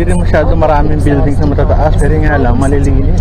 hindi rin masyado maraming buildings na matataas pero nga lang malilinis.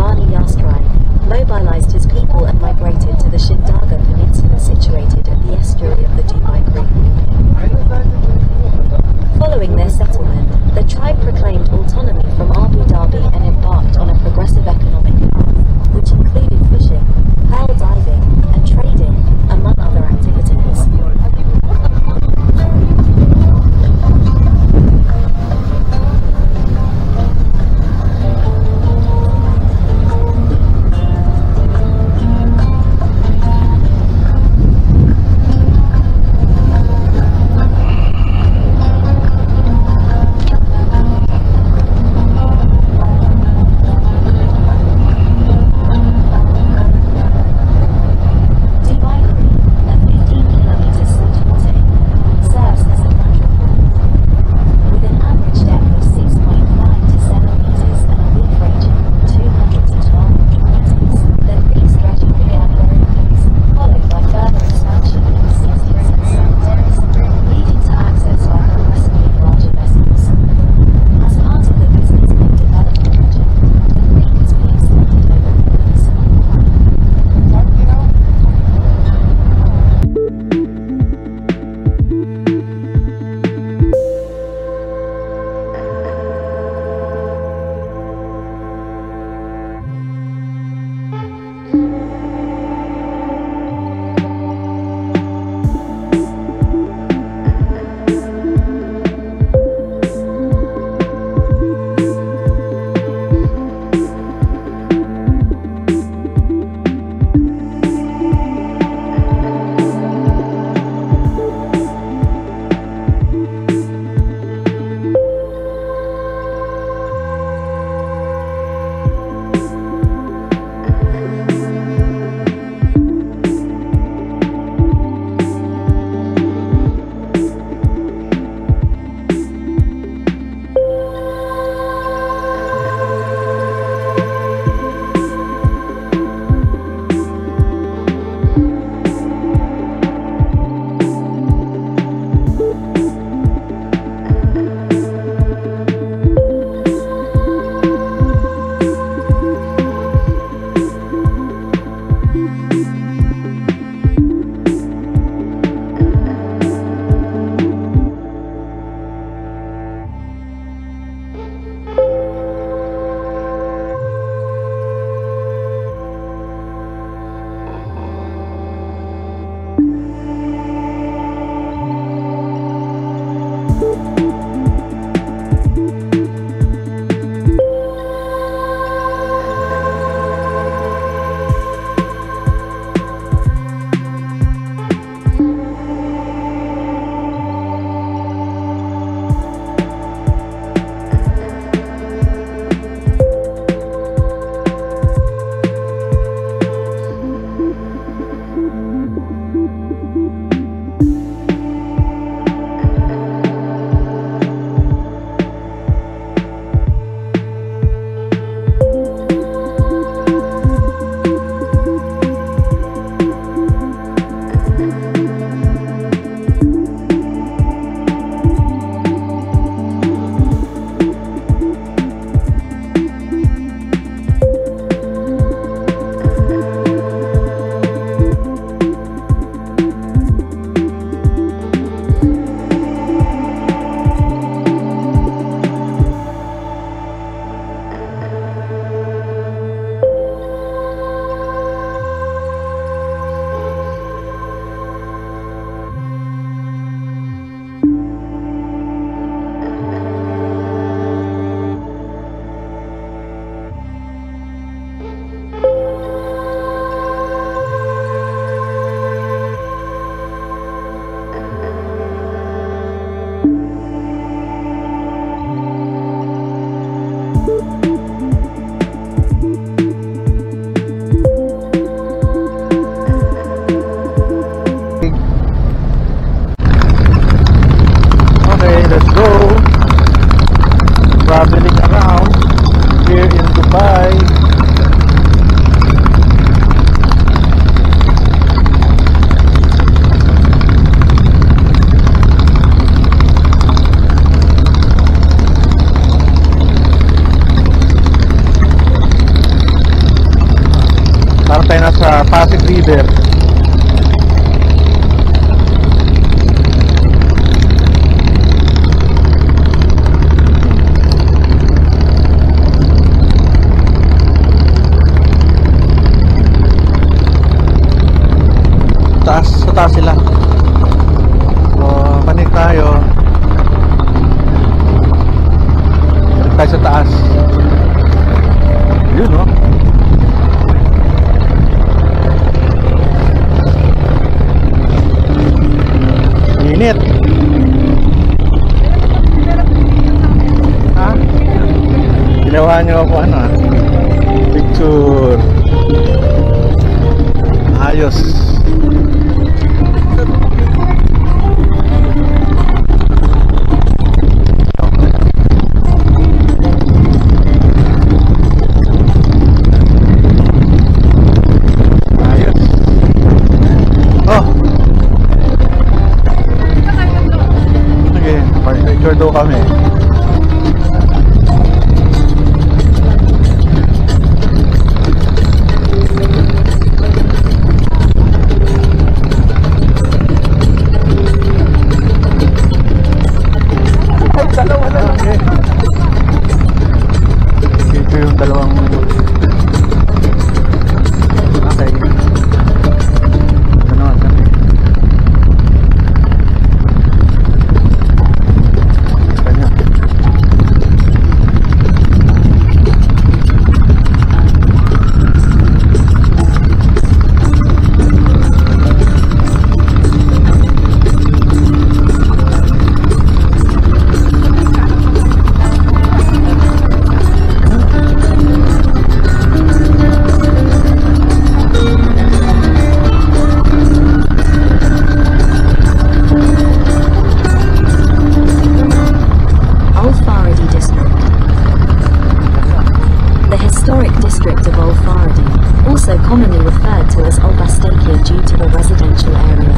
Kobani Yastrai, mobilized his people and migrated to the Shindaga Peninsula situated at the estuary of the Dubai Creek. Following their settlement, Pasig Ginawa niyo ako ano district of Al Fahidi, also commonly referred to as Al Bastakiya due to the residential area.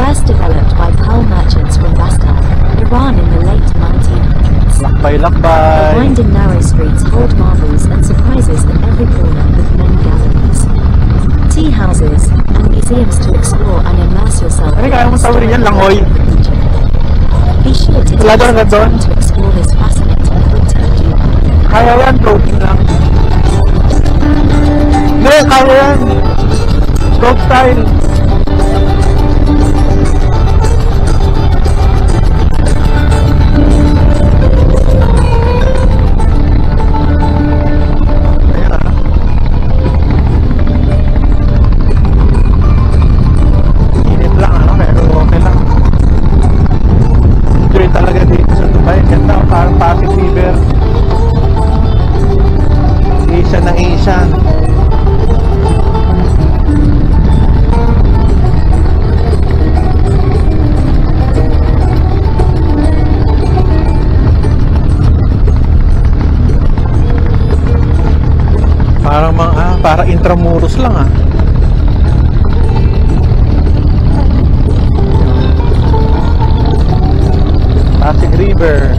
First developed by pearl merchants from Bastak, Iran in the late 1900s. Lakbay, The winding narrow streets hold marvels and surprises in every corner with many galleries, tea houses, and museums to explore and immerse yourself Ay, kaya mo tawid yan. Be sure to take some time to explore this fascinating footage. Kaya yan, floating lang. Hindi, kaya yan. Float style. Intramuros lang ah. Pasig River.